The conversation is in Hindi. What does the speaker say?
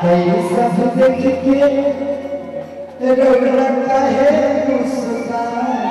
कई सब देख के रौनक है मुस्कान